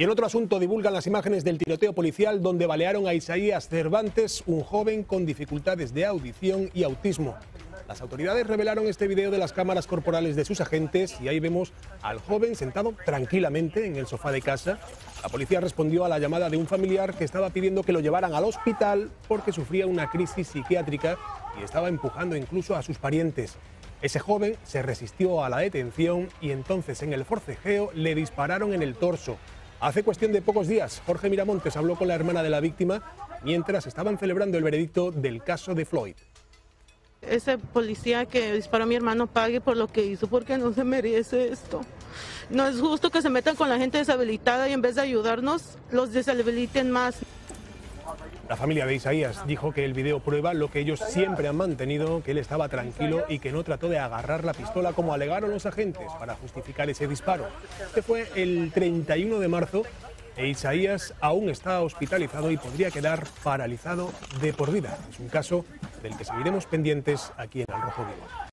Y en otro asunto divulgan las imágenes del tiroteo policial donde balearon a Isaías Cervantes, un joven con dificultades de audición y autismo. Las autoridades revelaron este video de las cámaras corporales de sus agentes y ahí vemos al joven sentado tranquilamente en el sofá de casa. La policía respondió a la llamada de un familiar que estaba pidiendo que lo llevaran al hospital porque sufría una crisis psiquiátrica y estaba empujando incluso a sus parientes. Ese joven se resistió a la detención y entonces en el forcejeo le dispararon en el torso. Hace cuestión de pocos días, Jorge Miramontes habló con la hermana de la víctima mientras estaban celebrando el veredicto del caso de Floyd ese policía que disparó a mi hermano pague por lo que hizo porque no se merece esto. No es justo que se metan con la gente deshabilitada y en vez de ayudarnos, los deshabiliten más. La familia de Isaías dijo que el video prueba lo que ellos siempre han mantenido, que él estaba tranquilo y que no trató de agarrar la pistola como alegaron los agentes para justificar ese disparo. Este fue el 31 de marzo e Isaías aún está hospitalizado y podría quedar paralizado de por vida. Es un caso del que seguiremos pendientes aquí en Al Rojo Vivo.